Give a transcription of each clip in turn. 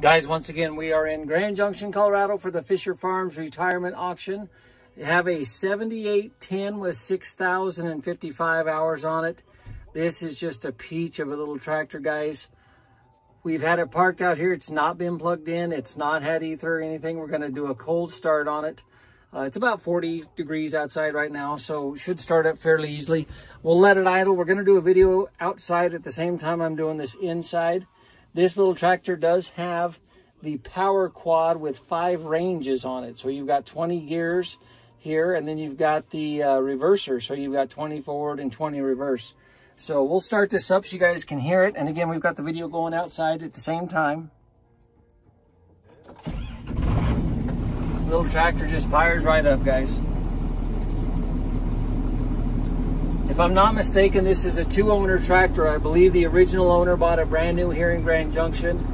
Guys, once again, we are in Grand Junction, Colorado for the Fisher Farms retirement auction. Have a 7810 with 6,055 hours on it. This is just a peach of a little tractor, guys. We've had it parked out here. It's not been plugged in. It's not had ether or anything. We're going to do a cold start on it. Uh, it's about 40 degrees outside right now, so should start up fairly easily. We'll let it idle. We're going to do a video outside at the same time I'm doing this inside. This little tractor does have the PowrQuad with five ranges on it. So you've got 20 gears here, and then you've got the uh, reverser. So you've got 20 forward and 20 reverse. So we'll start this up so you guys can hear it. And again, we've got the video going outside at the same time. little tractor just fires right up, guys. If I'm not mistaken, this is a two-owner tractor. I believe the original owner bought it brand new here in Grand Junction.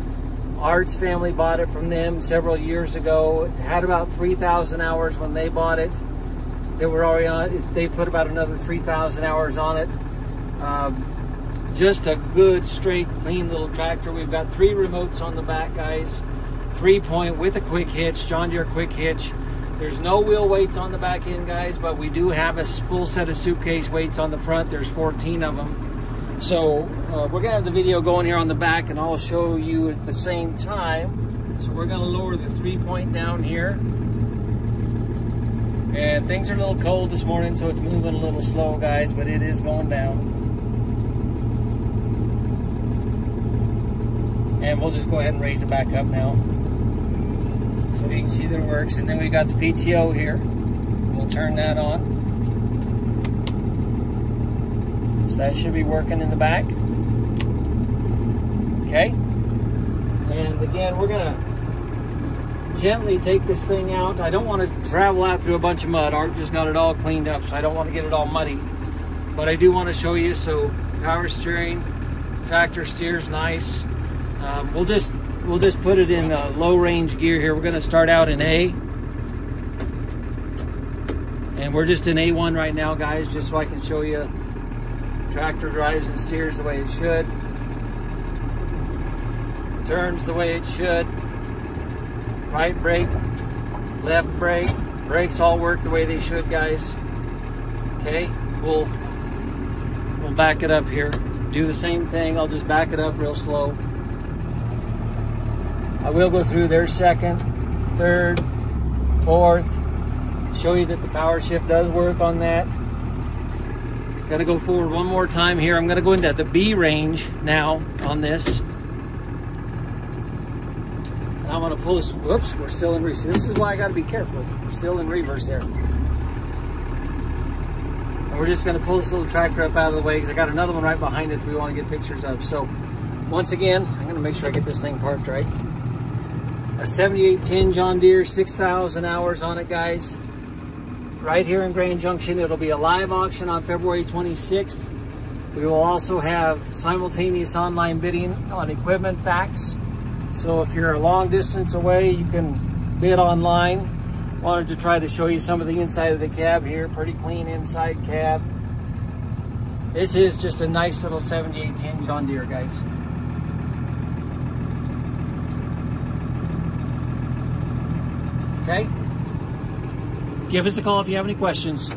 Art's family bought it from them several years ago. It had about 3,000 hours when they bought it. They were already on. They put about another 3,000 hours on it. Um, just a good, straight, clean little tractor. We've got three remotes on the back, guys three point with a quick hitch, John Deere quick hitch. There's no wheel weights on the back end, guys, but we do have a full set of suitcase weights on the front. There's 14 of them. So uh, we're gonna have the video going here on the back and I'll show you at the same time. So we're gonna lower the three point down here. And things are a little cold this morning, so it's moving a little slow, guys, but it is going down. And we'll just go ahead and raise it back up now. So you can see that it works. And then we got the PTO here. We'll turn that on. So that should be working in the back. Okay. And again, we're gonna gently take this thing out. I don't want to travel out through a bunch of mud. Art just got it all cleaned up, so I don't want to get it all muddy. But I do want to show you, so power steering, tractor steers nice. Um, we'll just we'll just put it in uh, low range gear here. We're going to start out in A. And we're just in A1 right now, guys, just so I can show you tractor drives and steers the way it should. Turns the way it should. Right brake, left brake, brakes all work the way they should, guys. Okay, we'll, we'll back it up here. Do the same thing, I'll just back it up real slow. I will go through there second, third, fourth, show you that the power shift does work on that. Gonna go forward one more time here. I'm gonna go into the B range now on this. And I'm gonna pull this, whoops, we're still in reverse. This is why I gotta be careful. We're still in reverse there. And we're just gonna pull this little tractor up out of the way because I got another one right behind it we wanna get pictures of. So once again, I'm gonna make sure I get this thing parked right a 7810 John Deere, 6,000 hours on it, guys. Right here in Grand Junction. It'll be a live auction on February 26th. We will also have simultaneous online bidding on EquipmentFacts. So if you're a long distance away, you can bid online. Wanted to try to show you some of the inside of the cab here. Pretty clean inside cab. This is just a nice little 7810 John Deere, guys. Okay? Give us a call if you have any questions.